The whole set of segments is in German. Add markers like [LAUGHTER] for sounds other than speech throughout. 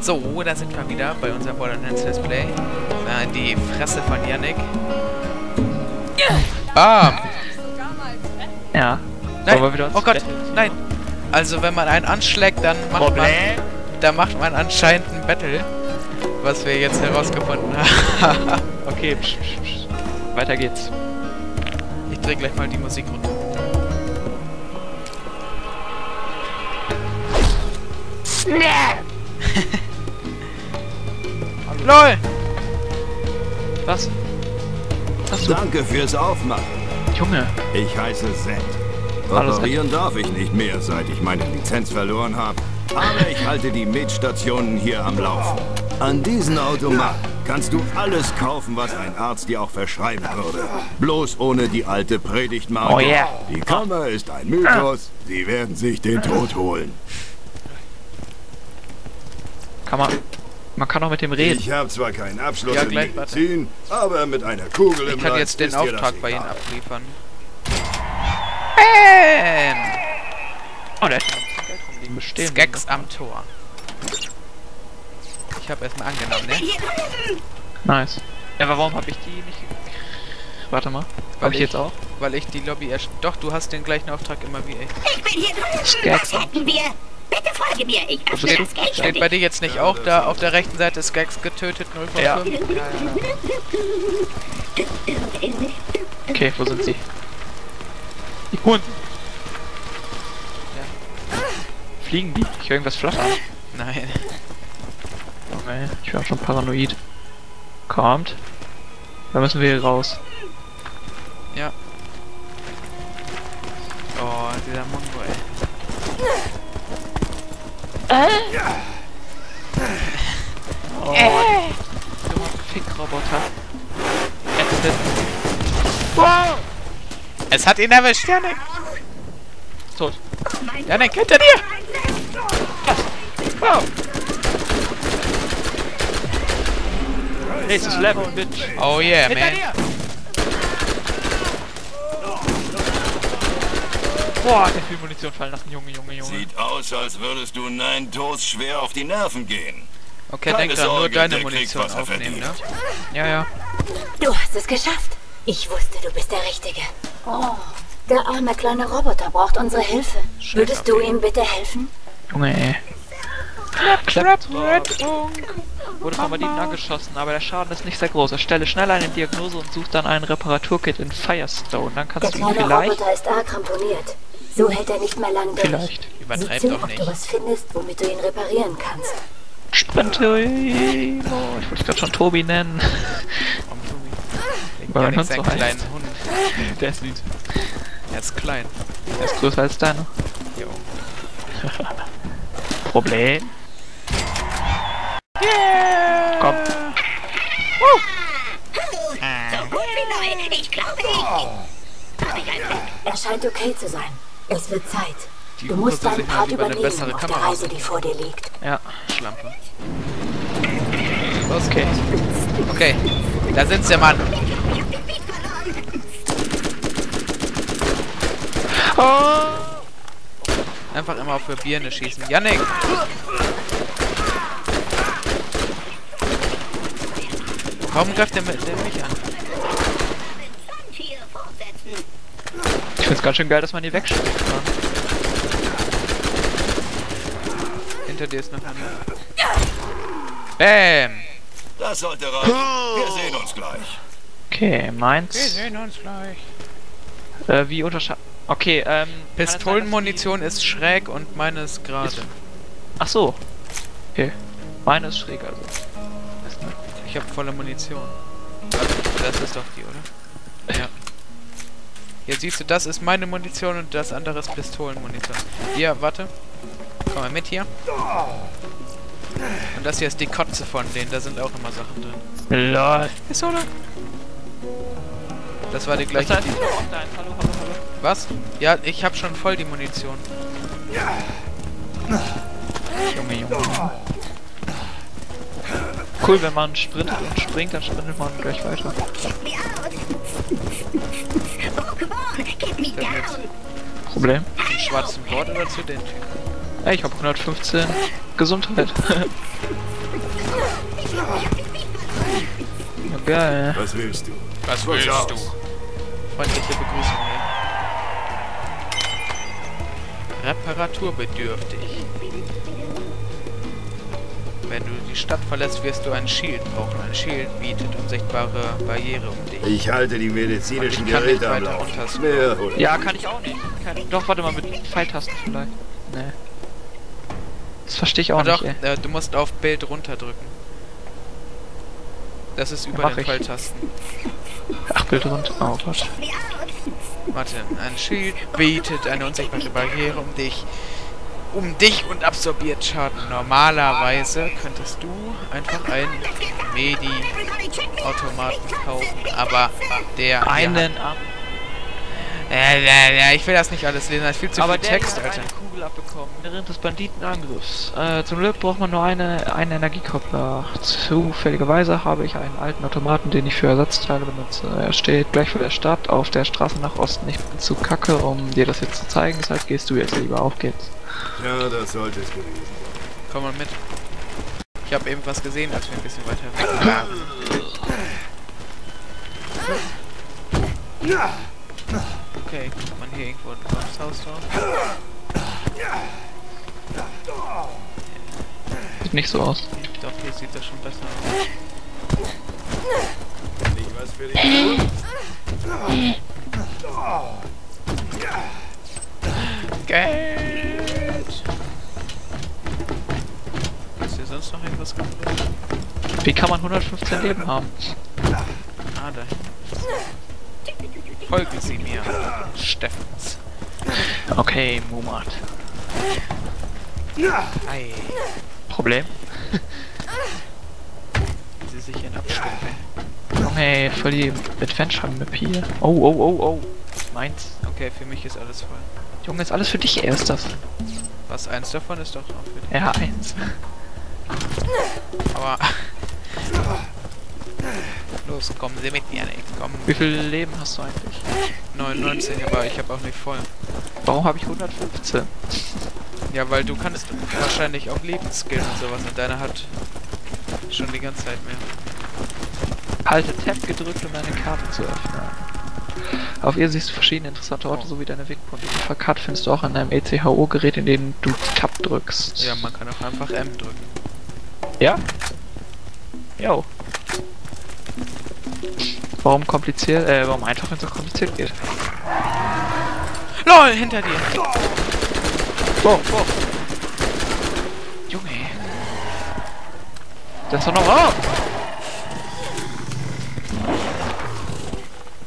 So, da sind wir wieder bei unserem Borderlands Let's Play. Äh, in die Fresse von Yannick. Bam! Ja. Nein, oh Gott, nein! Also wenn man einen anschlägt, dann macht man, Problem. da macht man anscheinend ein Battle. Was wir jetzt herausgefunden haben. [LAUGHS] Okay, psch, psch, psch. weiter geht's. ich dreh gleich mal die Musik runter. LOL! Was? Hast du? Danke fürs Aufmachen. Junge. Ich heiße Zed. Operieren darf ich nicht mehr, seit ich meine Lizenz verloren habe. Aber ich halte die Mietstationen hier am Laufen. An diesen Automaten kannst du alles kaufen, was ein Arzt dir auch verschreiben würde. Bloß ohne die alte Predigtmarke. Oh yeah. Die Kammer ist ein Mythos. Sie werden sich den Tod holen. Kann man. Kann auch mit dem reden. Ich habe zwar keinen Abschluss Ja, in gleich, warte. Medizin, aber mit einer Kugel im Ich kann Leib jetzt den Auftrag bei Ihnen abliefern. Bam! Oh, der hat Geld rumliegen. Bestehen. Skags am Tor. Ich habe erstmal angenommen, ne? Nice. Ja, aber warum habe ich die nicht... Warte mal. Weil Habe ich jetzt auch? Weil ich die Lobby erst... Doch, du hast den gleichen Auftrag immer wie ich. Ich bin hier drüben. Skags. Was hätten wir? Bitte folge mir. Ich öffne Steht, das Geld steht bei dir jetzt nicht auch da auf der rechten Seite Skags getötet 0 von Ja. 5? Okay, wo sind sie? Die Hund. Fliegen die? Ich höre irgendwas flattern. Nein. Junge, ich bin auch schon paranoid. Kommt. Da müssen wir hier raus. Ja. Oh, dieser Mongo, ey. Oh, dummer Fickroboter. Ätzend. Wow! Es hat ihn erwischt, Janik! Tot. Janik, hinter dir! Wow! Nächstes Level, Bitch. Oh yeah, man. Boah, hat der viel Munition fallen lassen, Junge, Junge, Junge. Sieht aus, als würdest du Nein Toast schwer auf die Nerven gehen. Okay, Keine denk dran, nur deine der kriegt, Munition er aufnehmen, ne? Ja, ja. Du hast es geschafft. Ich wusste, du bist der Richtige. Oh, der arme kleine Roboter braucht unsere Hilfe. Würdest du ihm bitte helfen? Junge, ey. Klapp, Wurde von Banditen angeschossen, aber der Schaden ist nicht sehr groß. Erstelle schnell eine Diagnose und such dann ein Reparaturkit in Firestone. Dann Der kannst du ihn kleine vielleicht... Roboter ist arg ramponiert. So hält er nicht mehr lang durch. Vielleicht. Übertreib doch ob nicht. du was findest, womit du ihn reparieren kannst. Sprintino. Ich wollte gerade schon Tobi nennen. Komm, Tobi. Weil mein Hund so heißt. Hund. Der ist süß. Er ist klein. Der ist größer als deiner. Jo. [LAUGHS] Problem. Komm. So gut wie neu. Ich glaube, ich... Hab ich ein Glück. Er scheint okay zu sein. Es wird Zeit. Die Du Hupe musst deinen sich mal Part lieber eine bessere auf der Kamera Reise, die vor dir liegt. Ja. Schlampe. Okay. Okay, da sind's der Mann. Oh! Einfach immer auf für Birne schießen. Yannick! Warum greift der, mit- der mich an? Hier fortsetzen. Ich find's ganz schön geil, dass man die wegschießt. Ja. Hinter dir ist noch einer. Bam! Das sollte reichen. Wir sehen uns gleich. Okay, meins. sehen uns gleich. Äh, wie unterscheiden... Okay, ähm... kann Pistolenmunition ist schräg und meine ist gerade. Ach so. Okay. Meine ist schräg also. Ich habe volle Munition. Warte, das ist doch die, oder? Hier siehst du, das ist meine Munition und das andere ist Pistolenmunition. Hier, warte. Komm mal mit hier. Und das hier ist die Kotze von denen, da sind auch immer Sachen drin. LOL. Pistole! Das war die gleiche. heißt die? Hallo, hallo, hallo. Was? Ja, ich habe schon voll die Munition. Junge, Junge. Junge. Cool, wenn man sprintet und springt, dann sprintet man gleich weiter. Problem? Zum schwarzen Bord oder zu den Typen? Ey, ich habe 115 Gesundheit. [LAUGHS] ja, geil. Was willst du? Was willst du? Freundliche Begrüßung, ey. Reparaturbedürftig. Wenn du die Stadt verlässt, wirst du ein Shield brauchen. Ein Shield bietet unsichtbare Barriere um dich. Ich halte die medizinischen Und ich kann nicht Geräte am runter Mehr oder Ja, kann ich auch nicht. Kann, doch, warte mal, mit Pfeiltasten vielleicht. Nee. Das verstehe ich auch Ah, doch, nicht, ey. äh, du musst auf Bild runterdrücken. Das ist über mach den. Pfeiltasten. Ach, Bild runter. Oh Gott. Warte, ein Schild bietet eine unsichtbare Barriere um dich. Um dich und absorbiert Schaden. Normalerweise könntest du einfach einen Medi-Automaten kaufen, aber der... Einen ab. Äh, äh, äh, ich will das nicht alles lesen, das ist viel zu Aber viel Text, hat Alter. eine Kugel abbekommen während des Banditenangriffs. Äh, zum Glück braucht man nur eine, einen Energiekoppler. Zufälligerweise habe ich einen alten Automaten, den ich für Ersatzteile benutze. Er steht gleich vor der Stadt auf der Straße nach Osten. Ich bin zu kacke, um dir das jetzt zu zeigen, deshalb gehst du jetzt lieber. Auf geht's. Ja, das sollte es gewesen sein. Komm mal mit. Ich habe eben was gesehen, als wir ein bisschen weiter weg waren. Okay, guckt man hier irgendwo ein Haus drauf? Sieht nicht so aus. Doch, hier sieht das schon besser aus. Kann ich was für dich tun? Geld! Ist irgendwas kaputt? Wie kann man 115 Leben haben? Ah, da Folgen Sie mir, Steffens. Okay, Mumat. Ei, Problem? Sie sich hier abstimmen. Junge, voll die Adventure-Map hier. Oh, oh, oh, oh. Meins. Okay, für mich ist alles voll. Junge, ist alles für dich erst das. Was, eins davon ist doch auch für dich. Ja, eins. Aber... Los, kommen Sie mit mir, Nick. Komm, Wie viel Leben hast du eigentlich? 99, aber ich habe auch nicht voll. Warum habe ich 115? Ja, weil du kannst wahrscheinlich auch Lebensskill und sowas und deine hat schon die ganze Zeit mehr. Halte Tab gedrückt, um deine Karte zu öffnen. Auf ihr siehst du verschiedene interessante Orte sowie deine Wegpunkte. Die Verkarte findest du auch an deinem ECHO-Gerät, in dem du Tab drückst. Ja, man kann auch einfach M drücken. Ja? Jo. Warum kompliziert, äh, warum einfach, wenn es so kompliziert geht? LOL, hinter dir! Wow, wow. Junge. Das ist doch noch oh!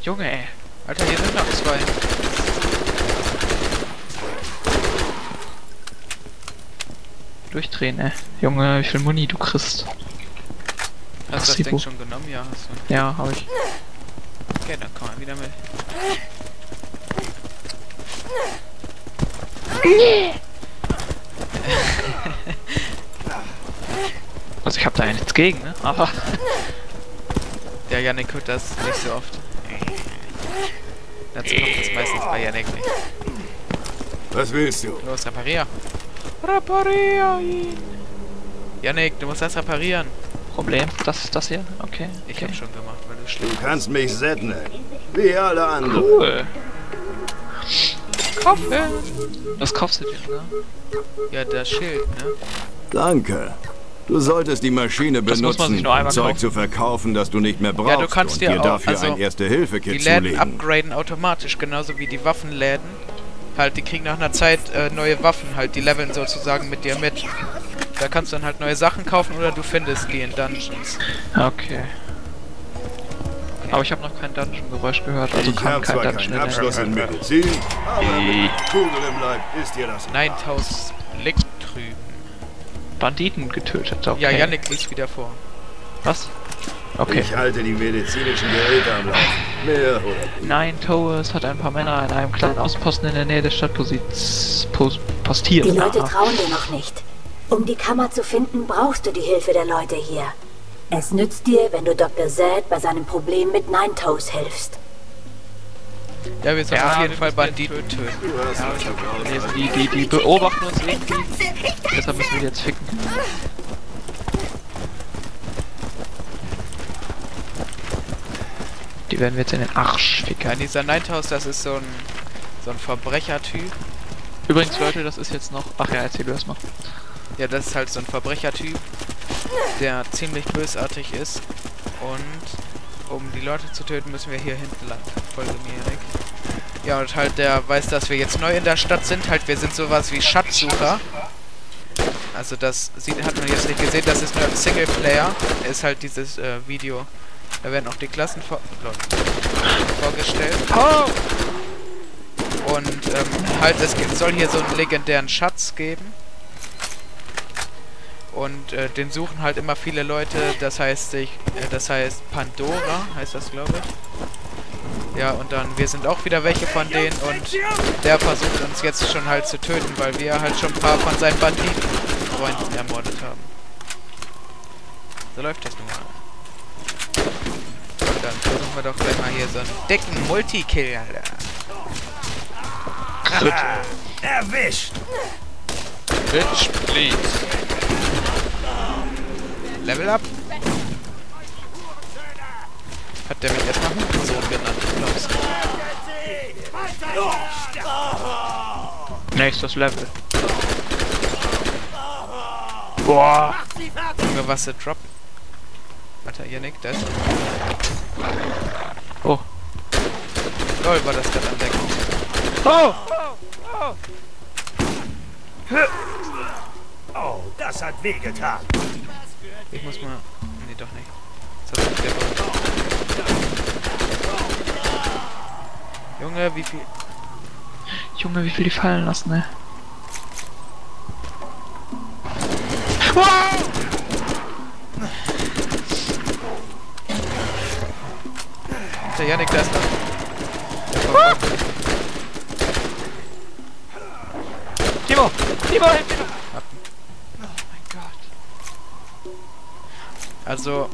Junge, ey. Alter, hier sind noch zwei. Durchdrehen, ey. Junge, wie viel Muni du kriegst. Hast du das. Ding schon genommen? Ja, hast du. Ja, hab ich. Okay, dann komm mal wieder mit. [LAUGHS] Also ich hab da ja nichts gegen, ne? Aber Der Yannick tut das nicht so oft. Dazu kommt es meistens bei Yannick nicht. Was willst du? Los, reparier. Reparier ihn. Yannick, du musst das reparieren. Problem, das ist das hier? Okay. Ich okay. hab schon gemacht, weil du Du schlimm kannst mich setzen, wie alle anderen. Cool. Kaufen! Was kaufst du dir, ne? Ja, das Schild, ne? Danke. Du solltest die Maschine Das benutzen, nur einmal um Zeug kaufen. zu verkaufen, das du nicht mehr brauchst Ja, du kannst und dir dir auch- dafür also, ein Erste-Hilfe-Kit Die Läden zulegen. upgraden automatisch, genauso wie die Waffenläden. Halt, die kriegen nach einer Zeit äh, neue Waffen, halt, die leveln sozusagen mit dir mit. Da kannst du dann halt neue Sachen kaufen oder du findest die in Dungeons. Okay. Aber ich habe noch kein Dungeon-Geräusch gehört, also Ich kann habe kein zwar Dungeon Abschluss in Medizin, aber mit Kugel im Leib ist dir das. 9000 Blick drüben. Banditen getötet. Okay. Ja, Yannick liest wieder vor. Was? Okay. Ich halte die medizinischen Geräte am Laufen. Mehr oder weniger. Nine Towers hat ein paar Männer an einem kleinen Außenposten in der Nähe der Stadt posit pos postiert. Die Leute Ah. trauen dir noch nicht. Um die Kammer zu finden, brauchst du die Hilfe der Leute hier. Es nützt dir, wenn du Dr. Zed bei seinem Problem mit Nine Toes hilfst. Ja, wir sollen Ja, auf jeden Fall Banditen töten. Lesen die, die, die beobachten uns irgendwie. Deshalb müssen wir die jetzt ficken. Die werden wir jetzt in den Arsch Ja, ficken. dieser Nighthouse, das ist so ein so ein Verbrechertyp. Übrigens, Leute, das ist jetzt noch. Ach ja, erzähl du erst mal. Ja, das ist halt so ein Verbrechertyp, der ziemlich bösartig ist. Und um die Leute zu töten, müssen wir hier hinten lang. Folge mir, Erik. Ja, und halt der weiß, dass wir jetzt neu in der Stadt sind. Halt, wir sind sowas wie Schatzsucher. Also das sieht, hat man jetzt nicht gesehen, das ist nur ein Singleplayer. Ist halt dieses äh, Video. Da werden auch die Klassen vor vorgestellt. Oh! Und ähm, halt, es gibt, soll hier so einen legendären Schatz geben. Und äh, den suchen halt immer viele Leute. Das heißt sich, äh, das heißt Pandora, heißt das glaube ich. Ja, und dann, wir sind auch wieder welche von denen und der versucht uns jetzt schon halt zu töten, weil wir halt schon ein paar von seinen Banditenfreunden ermordet haben. So läuft das nun mal. Dann versuchen wir doch gleich mal hier so einen dicken Multikill, Alter. Erwischt! Bitch, please. Level up. Hat der mich erstmal Hurensohn genannt, glaubst du? Nächstes Level. Boah! Junge, was der Drop? Warte, Yannick, das. Oh. Lol, war das gerade am Decken. Oh! Oh, das hat wehgetan. Ich muss mal... Nee, doch nicht. Das hat der Ball. Junge, wie viel... Junge, wie viel die fallen lassen, ne? Der Yannick, ist da. Timo! Timo, hilf mir! Oh mein Gott. Also...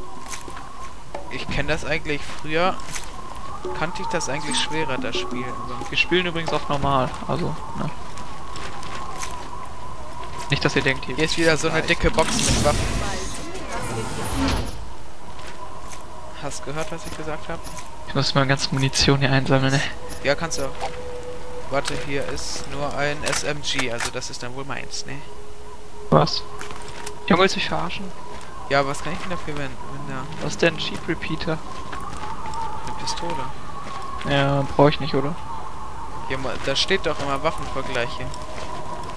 Ich kenne das eigentlich früher... Kannte ich das eigentlich schwerer, das Spiel. Also, Wir spielen übrigens auf normal, also, ne? Nicht, dass ihr denkt, hier. hier ist wieder so eine dicke Box mit Waffen. Hast gehört, was ich gesagt habe? Ich muss mal ganz Munition hier einsammeln, ne? Ja, kannst du. Warte, hier ist nur ein SMG, also das ist dann wohl meins, ne? Was? Junge, willst du mich verarschen? Ja, was kann ich denn dafür, wenn, wenn da Was ist denn Cheap Repeater? eine Pistole? Ja, brauche ich nicht, oder? Mal- da steht doch immer Waffenvergleiche.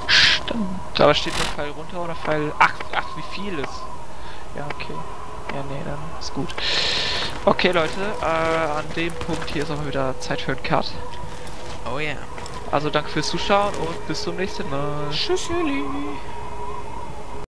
Stimmt. Aber steht nur Pfeil runter oder Pfeil... Ach, ach, wie viel ist? Ja, okay. Ja, nee, dann ist gut. Okay, Leute, äh, an dem Punkt hier ist auch mal wieder Zeit für einen Cut. Oh ja. Also danke fürs Zuschauen und bis zum nächsten Mal. Tschüsseli.